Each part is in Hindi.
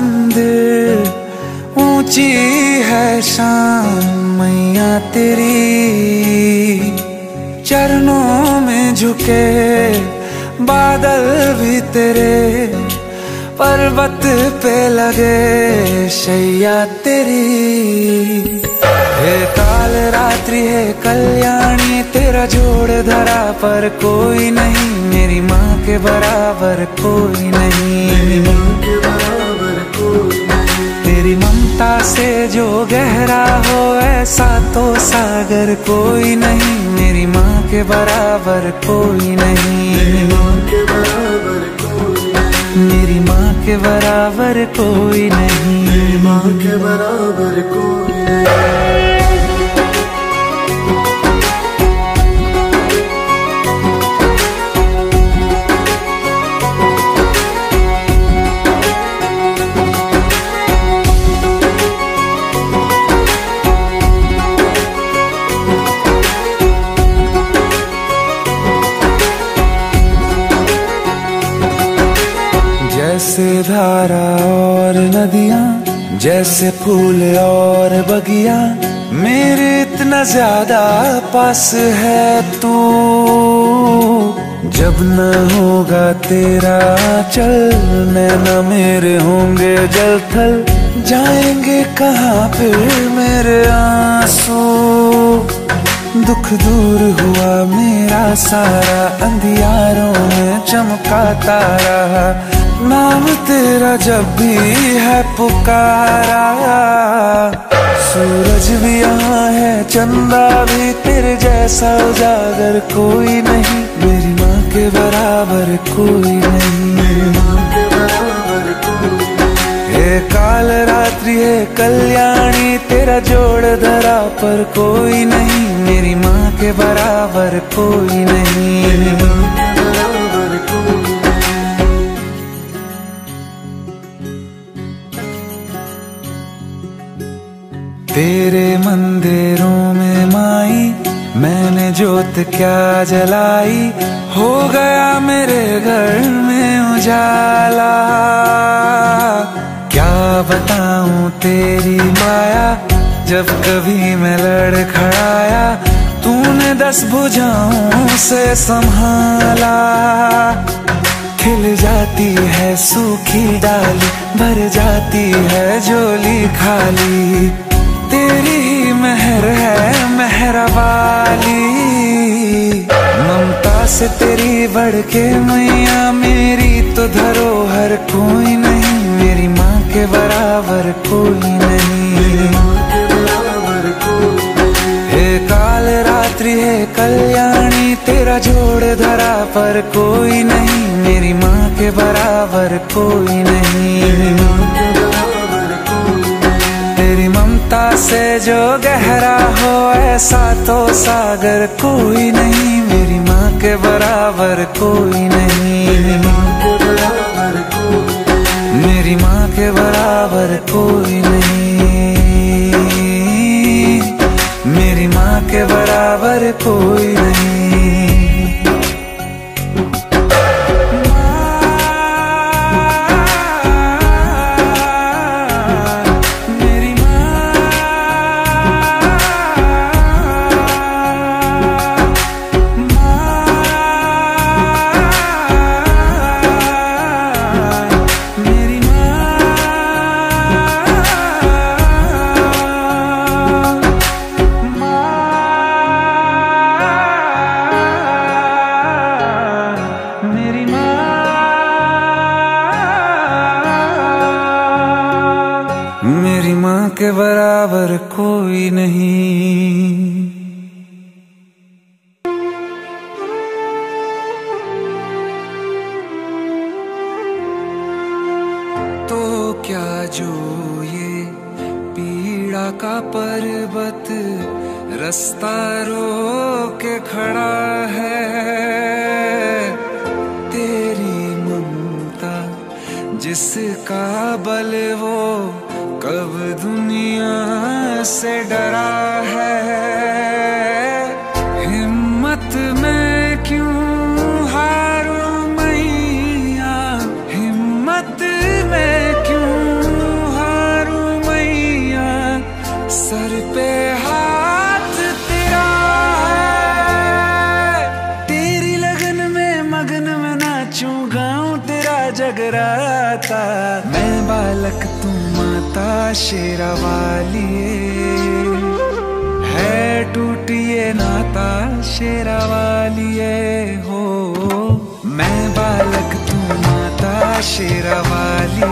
मंदिर ऊँची है शान मैया तेरी। चरणों में झुके बादल भी तेरे। पर्वत पे लगे शैया तेरी। हे काल रात्रि, है कल्याणी, तेरा जोड़ धरा पर कोई नहीं। मेरी माँ के बराबर कोई नहीं। तेरी ममता से जो गहरा हो ऐसा तो सागर कोई नहीं। मेरी माँ के बराबर कोई नहीं। मेरी माँ के बराबर कोई नहीं। मेरी माँ के बराबर कोई नहीं। धारा और नदियाँ, जैसे फूल और बगिया, मेरे इतना ज़्यादा पास है तू। जब न होगा तेरा चल नैना मेरे होंगे जल थल, जाएँगे कहाँ फिर मेरे आँसू? दुख दूर हुआ मेरा सारा, अंधियारों में चमका तारा नाम तेरा जब भी है पुकारा। सूरज भी यहाँ है, चंदा भी तेरे जैसा उजागर कोई नहीं। मेरी माँ के बराबर कोई नहीं। माँ के बराबर कोई हे काल रात्रि है कल्याणी, तेरा जोड़ धरा पर कोई नहीं। मेरी माँ के बराबर कोई नहीं। माँ तेरे मंदिरों में माई, मैंने जोत क्या जलाई? हो गया मेरे घर में उजाला। क्या बताऊँ तेरी माया, जब कभी मैं लड़खड़ाया तूने दस भुजाओं से संभाला। खिल जाती है सूखी डाली भर जाती है झोली खाली। तेरी मेहर है, मेहरा वाली। ममता से तेरी बढ़ के मैया, मेरी तो धरोहर कोई नहीं। मेरी माँ के बराबर कोई नहीं। माँ के बराबर कोई नहीं। हे काल रात्रि, है कल्याणी, तेरा जोड़ धरा पर कोई नहीं। मेरी माँ के बराबर कोई नहीं। से जो गहरा हो, ऐसा तो सागर कोई नहीं। मेरी माँ के बराबर कोई नहीं। मेरी माँ के बराबर कोई नहीं। मेरी माँ के बराबर कोई नहीं क्या जो ये पीड़ा का पर्वत रास्ता रोके खड़ा है? तेरी ममता जिसका बल वो कब दुनिया से डरा है? शेरावालिए। है टूटिए नाता शेरावालिए, हो। मैं बालक तू माता शेरावालिए।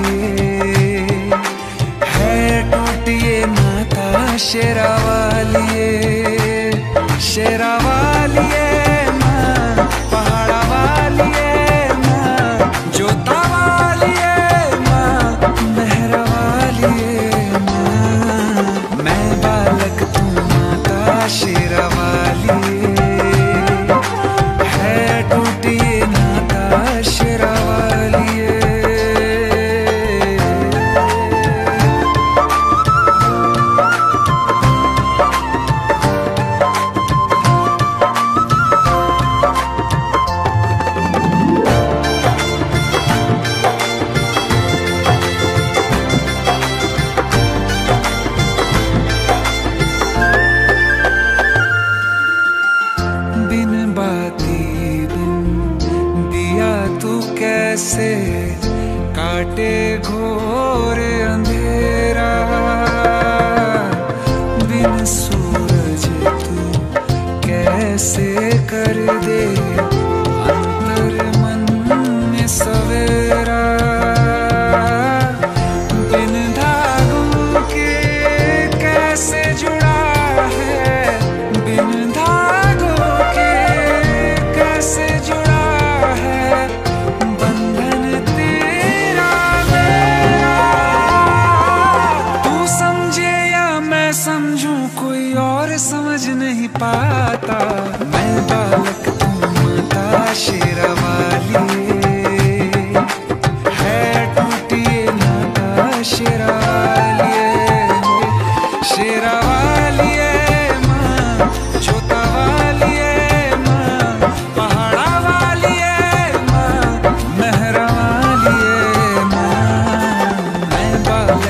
है टूटिए नाता शेरा oh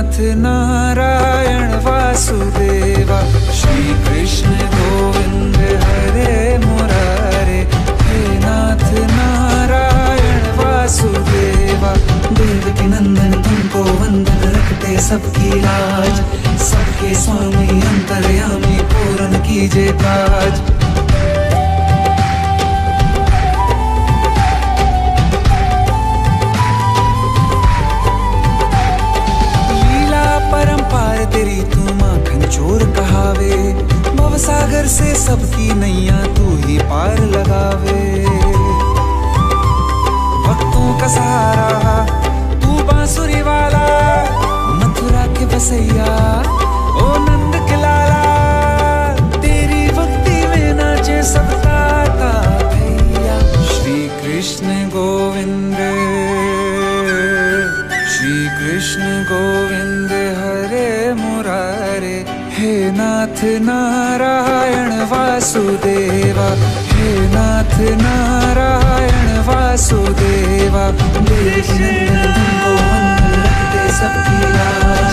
नाथ नारायण वासुदेवा, श्री कृष्ण गोविंद हरे मुरारे। हे नाथ नारायण वासुदेवा देव के नंदन तुमको वंदन रखते सबकी लाज सबके स्वामी अंतर्यामी पूर्ण कीजे काज। और कहावे, भवसागर से सबकी नैया तू ही पार लगावे। भक्तों का सहारा, तू बांसुरी वाला, मथुरा के बसैया, ओ नारायण वासुदेवा सबकी राज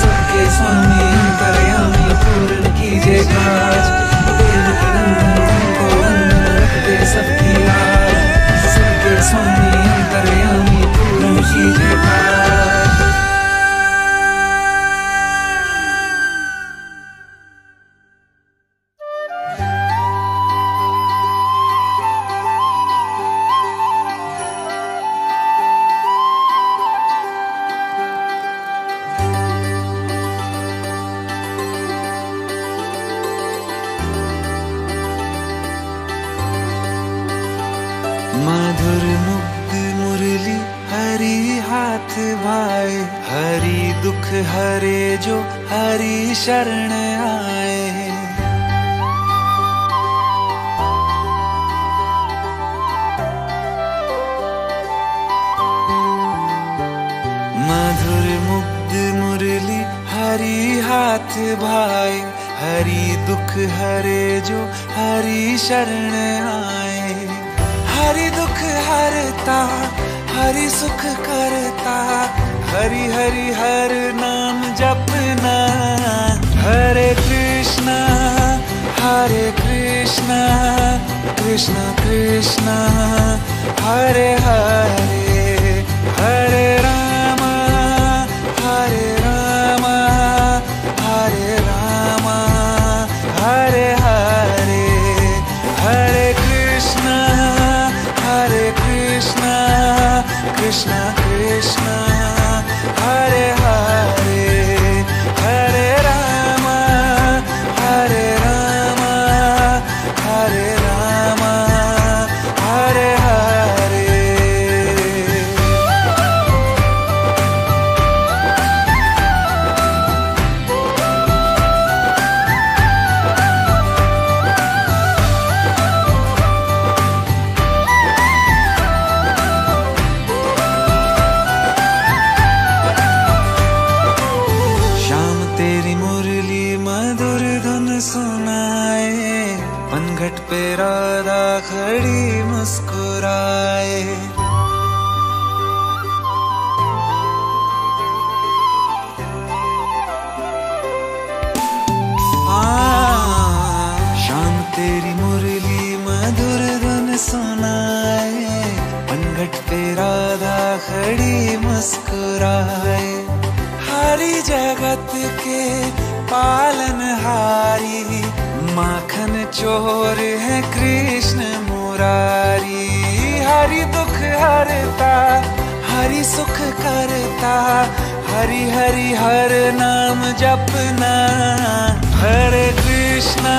सबके स्वामी अंतर्यामी पूर्ण कीजिए काज। हरी दुख हरे जो हरी शरण आए। मधुर मुग्ध मुरली हरी हाथ भाई हरी दुख हरे जो हरी शरण आए। हरि दुख हरता, हरि सुख करता हरि हरि हर नाम जपना। हरे कृष्णा हरे कृष्णा कृष्णा कृष्णा। हरे हरे हरे रामा हरे रामा हरे रामा। हरे हरे हरे कृष्णा हरे कृष्णा कृष्णा तेरी मुरली मधुर धुन सुनाए पनघट पे राधा खड़ी मुस्कुराए। हरी जगत के पालन हारी, माखन चोर है कृष्ण मुरारी। हरी दुख हरता, हरी सुख करता, हरी हरी हर नाम जपना। हरे कृष्णा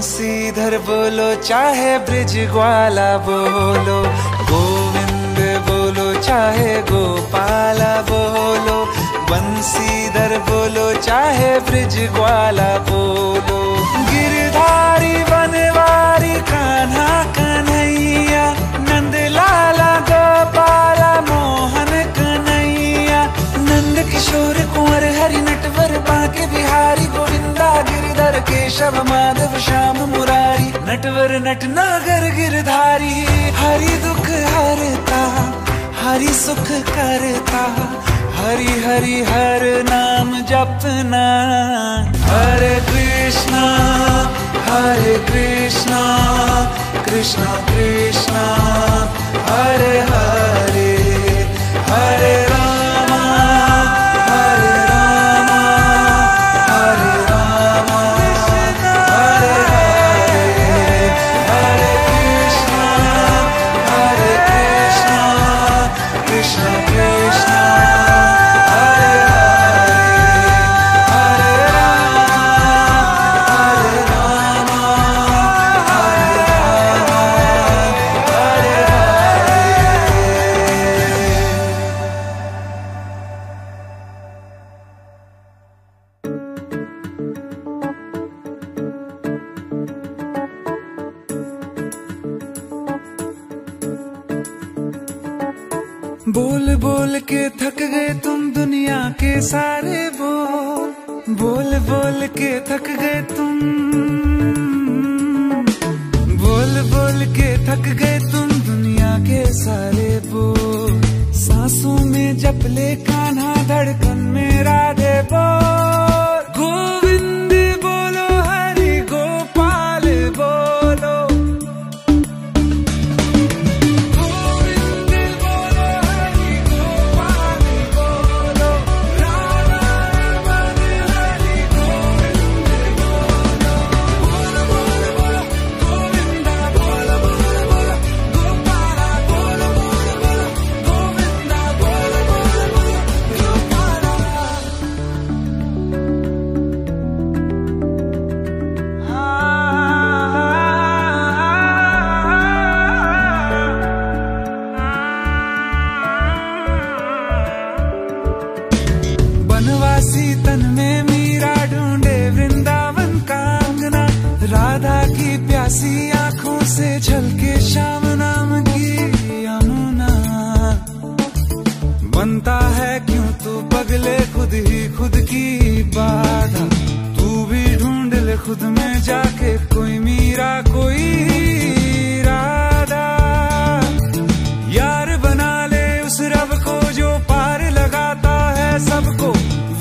बंसीधर बोलो, चाहे ब्रिज ग्वाला बोलो, गोविंद बोलो, चाहे गोपाला बोलो बंसीधर बोलो, चाहे ब्रिज ग्वाला बोलो। गिरधारी बनवारी कान्हा कन्हैया नंद लाला गोपाला, मोहन कन्हैया नंद किशोर कुंवर हरि नटवर बांके बिहारी गोविंदा गिरधर केशव माधव श्याम मुरारी, नटवर नट नटनागर गिरधारी। हरि दुख हरता, हरि सुख करता। हरि हरि हर नाम जपना हरे कृष्णा हरे कृष्णा कृष्णा कृष्णा। हरे हरे बोल बोल के थक गए तुम दुनिया के सारे बोल बोल बोल के थक गए तुम। बोल बोल के थक गए तुम दुनिया के सारे बोल सांसों में जपले कान्हा धड़कन मेरा दे बोल बाधा तू भी ढूंढ ले खुद में जाके कोई मीरा, कोई राधा यार बना ले उस रब को जो पार लगाता है सबको।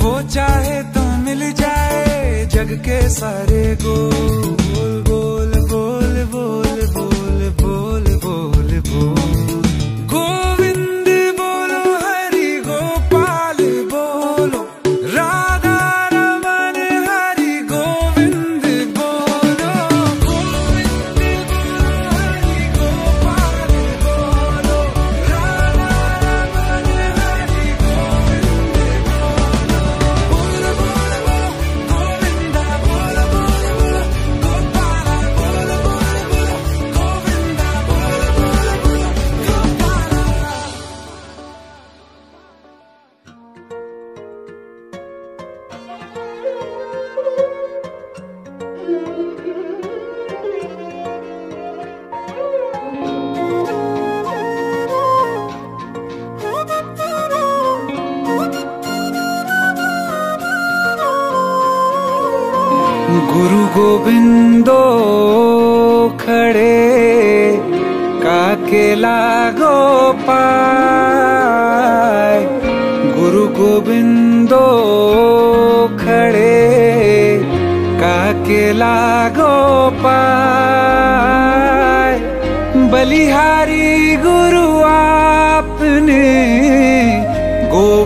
वो चाहे तो मिल जाए जग के सारे गोल बोल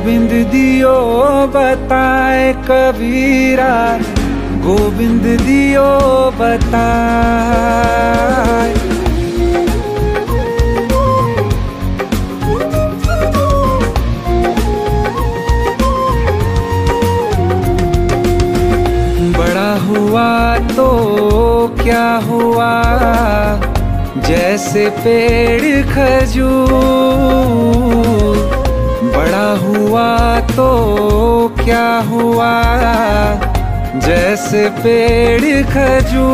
गोविंद दियो बताए कबीरा। गोविंद दियो बताए। बड़ा हुआ तो क्या हुआ? जैसे पेड़ खजूर। बड़ा हुआ तो क्या हुआ? जैसे पेड़ खजूर,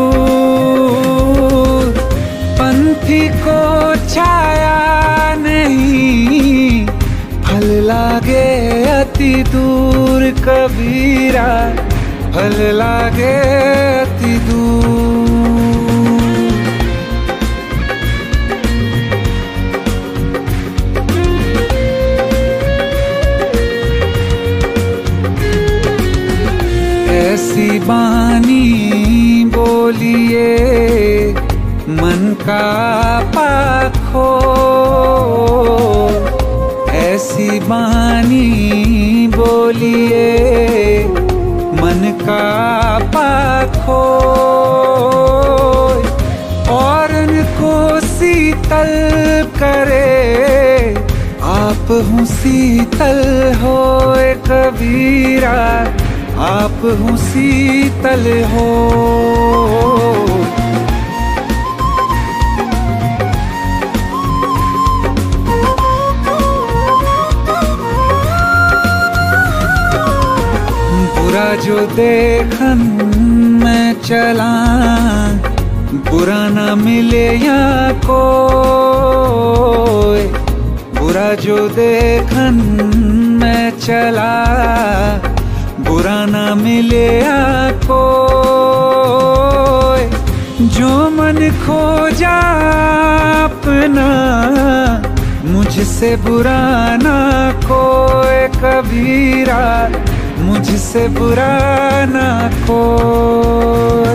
पंथी को छाया नहीं। फल लागे अति दूर कबीरा, फल लागे अति दूर ऐसी बानी बोलिए, मन का पाखो ऐसी बानी बोलिए, मन का पाखो और को शीतल करे, आप हूँ शीतल हो कबीरा। आप हूँ शीतल हो। बुरा जो देखन मैं चला, बुरा ना मिले या को बुरा जो देखन मैं चला पुराना मिले को जो मन खो जा अपना, मुझसे बुरा ना कोई कबीरा, मुझसे बुरा ना कोई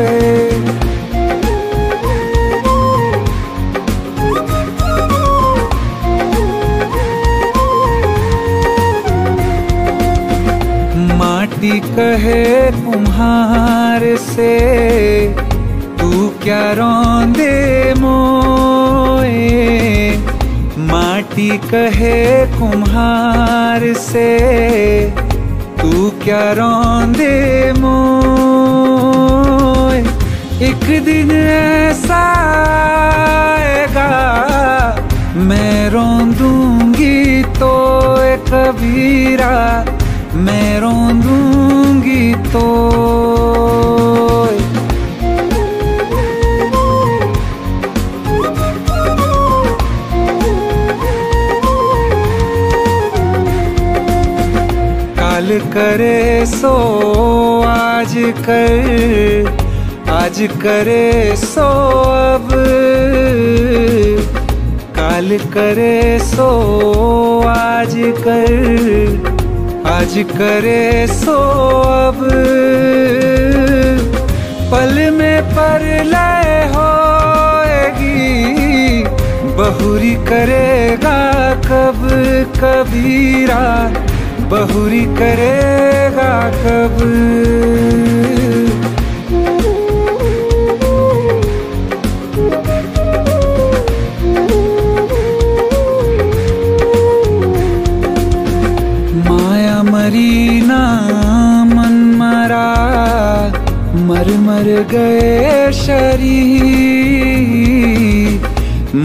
कहे कुम्हार से, तू क्या रोंदे मोए? माटी कहे कुम्हार से, तू क्या रोंदे मोए? एक दिन ऐसा आएगा, मैं रोंदूँगी तो कबीरा, मैं रोंदूँगी सो आज कर, आज करे सो अब। काल करे सो आज कर, आज करे सो अब। पल में पर लय होएगी, बहुरी करेगा कब कबीरा। बहुरी करेगा कब? माया मरी ना मन मरा, मर मर गए शरीर।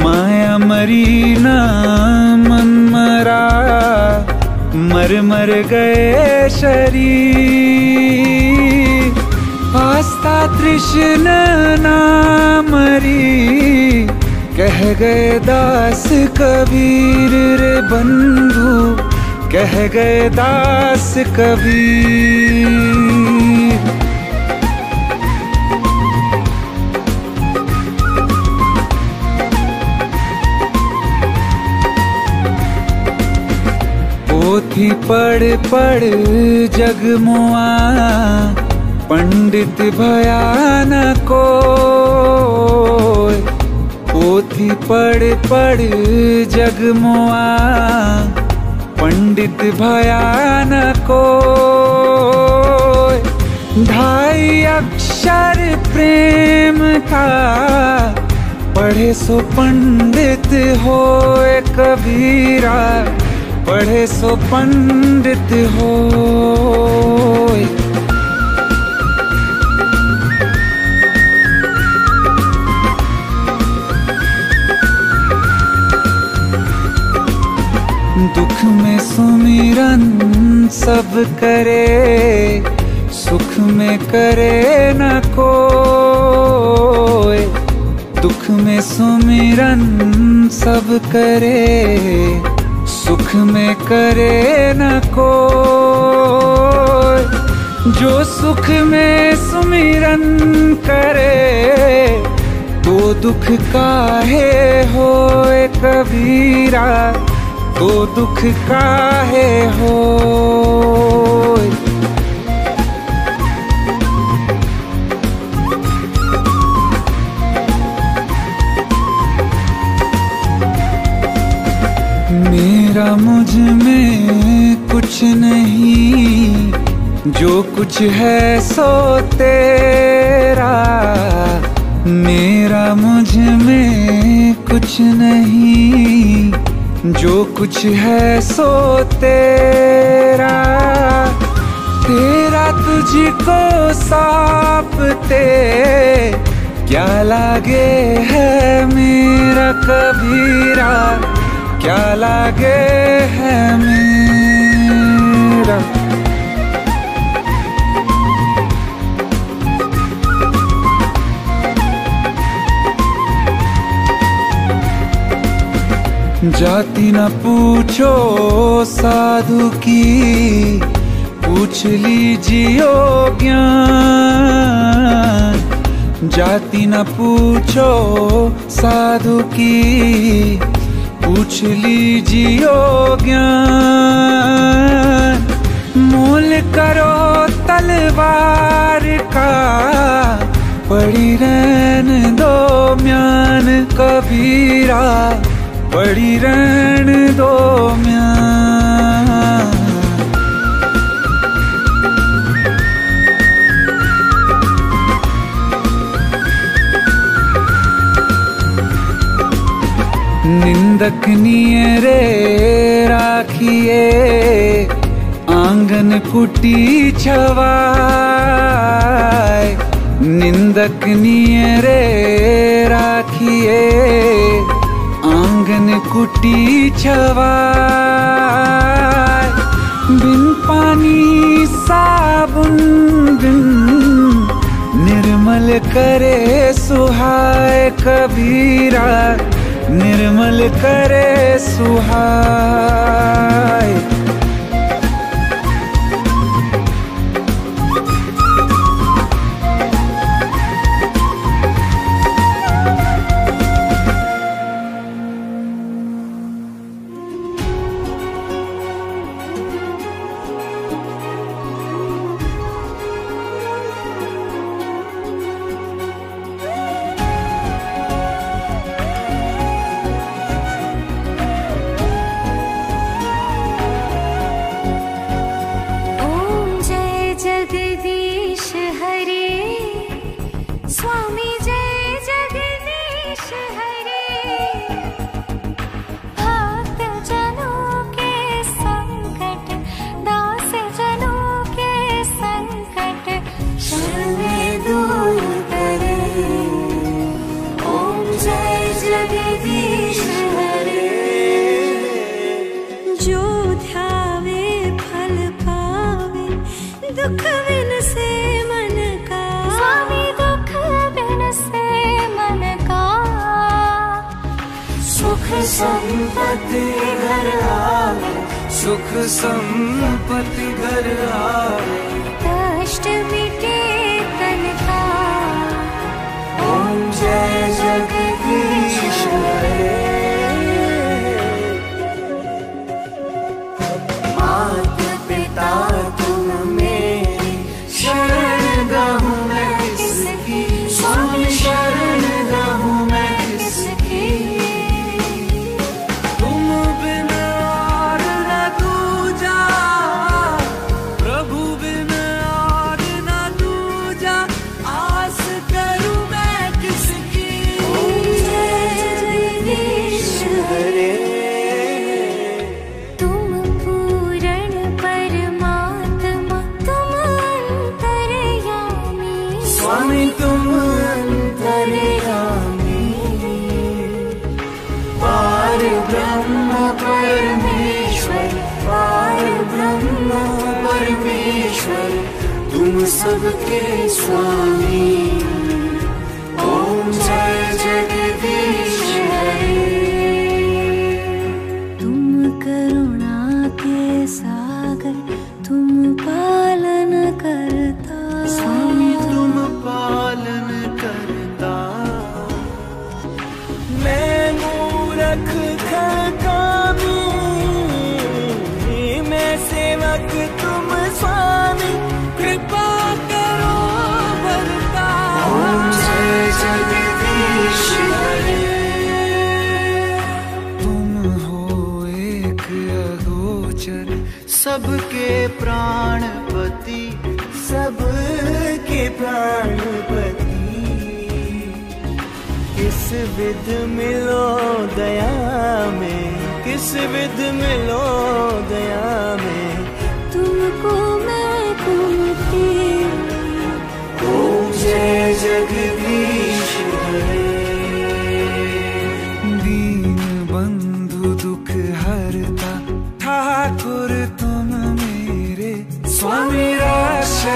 माया मरी ना मन मरा मर मर गए शरीर। आस्था तृष्ण ना मरी। कह गए दास कबीर रे बंधु। कह गए दास कबीर। पढ़ पढ़ जगमुआ पंडित भयान को पोथी पढ़ पढ़ जग मुआ, पंडित भयान को ढाई अक्षर प्रेम था पढ़े सो पंडित होए कबीरा। पढ़े सो पंडित हो दुख में सुमिरन सब करे, सुख में करे न कोई दुख में सुमिरन सब करे। सुख में करे न को जो सुख में सुमिरन करे तो दुख काहे हो कबीरा तो दुख काहे होए। मुझमें कुछ नहीं। जो कुछ है सो तेरा। मेरा मुझमें कुछ नहीं। जो कुछ है सो तेरा। तेरा तुझको सौंपते। क्या लागे है मेरा कबीरा? क्या लागे है मेरा? जाति न पूछो साधु की, पूछ लीजियो ज्ञान। जाति न पूछो साधु की पूछ लीजियो ज्ञान। मोल करो तलवार का, पड़ी रैन दो म्यान कबीरा, पड़ी रैन दो म्यान। निंदक रे, राखिए। आँगन कुटी छवाए। निंदक रे, राखिए। आँगन कुटी छवाए। बिन पानी, साबुन, बिन निर्मल करे सुहाय कबीरा। निर्मल करे सुहाय। संपत्ति घर आवे सबके स्वामी सबके प्राणपति सबके प्राणपति किस विध मिलो दया में किस विध मिलो दया में? तुमको मैं ओम जय जगदीश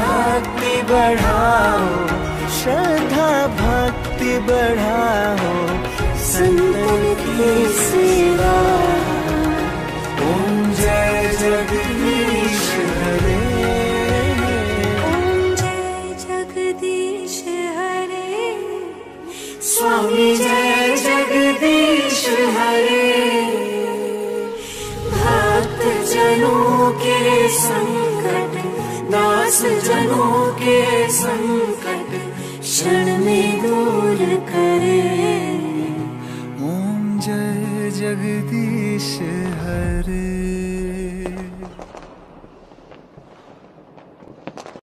भक्ति बढ़ाओ श्रद्धा भक्ति बढ़ाओ संतन की दास जनों के संकट क्षण में दूर करे। ओम जय जगदीश।